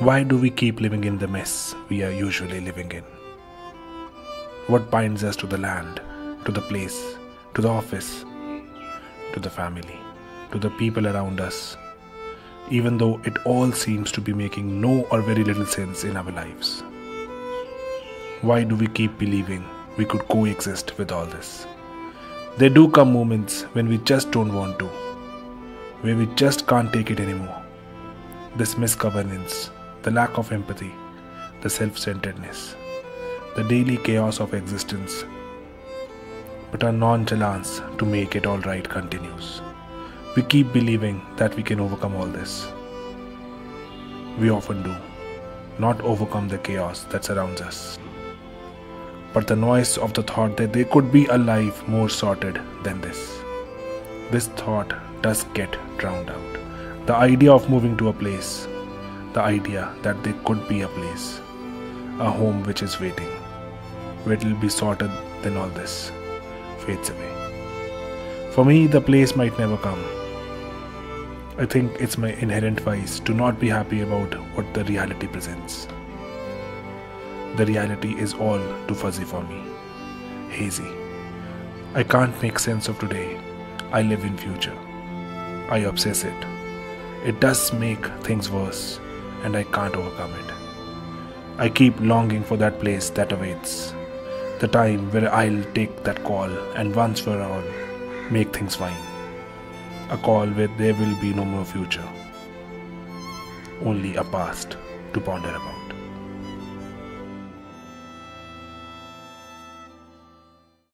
Why do we keep living in the mess we are usually living in? What binds us to the land, to the place, to the office, to the family, to the people around us, even though it all seems to be making no or very little sense in our lives? Why do we keep believing we could coexist with all this? There do come moments when we just don't want to, where we just can't take it anymore. This misgovernance, the lack of empathy, the self centeredness, the daily chaos of existence. But our nonchalance to make it all right continues. We keep believing that we can overcome all this. We often do, not overcome the chaos that surrounds us but the noise of the thought that there could be a life more sorted than this. This thought does get drowned out. The idea of moving to a place, the idea that there could be a place, a home which is waiting, where it will be sorted than all this, fades away. For me, the place might never come. I think it's my inherent vice to not be happy about what the reality presents. The reality is all too fuzzy for me, hazy. I can't make sense of today. I live in future. I obsess it. It does make things worse, and I can't overcome it. I keep longing for that place that awaits. The time where I'll take that call and once for all make things fine. A call where there will be no more future, only a past to ponder about.